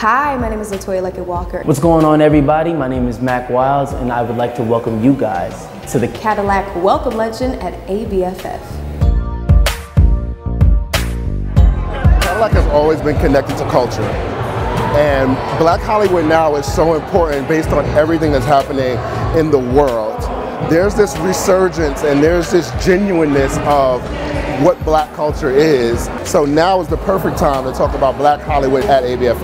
Hi, my name is LeToya Luckett Walker. What's going on, everybody? My name is Mack Wilds, and I would like to welcome you guys to the Cadillac Welcome Luncheon at ABFF. Cadillac has always been connected to culture. And Black Hollywood now is so important based on everything that's happening in the world. There's this resurgence and there's this genuineness of what black culture is. So now is the perfect time to talk about Black Hollywood at ABFF.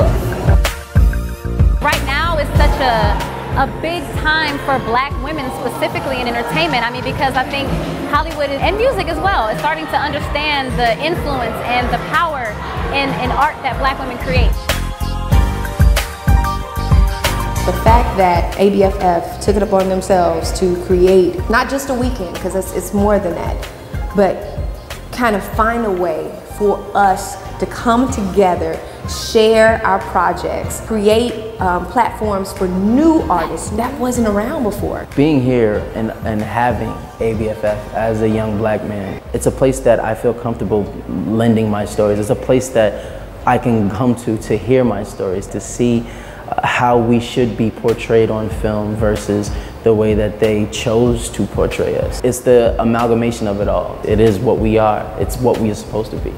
Right now is such a a big time for black women specifically in entertainment. I mean, because I think Hollywood and music as well is starting to understand the influence and the power in, in art that black women create. The fact that ABFF took it upon themselves to create not just a weekend, because it's, it's more than that, but kind of find a way for us to come together, share our projects, create um, platforms for new artists that wasn't around before. Being here and, and having ABFF as a young black man, it's a place that I feel comfortable lending my stories. It's a place that I can come to to hear my stories, to see how we should be portrayed on film versus the way that they chose to portray us. It's the amalgamation of it all. It is what we are. It's what we are supposed to be.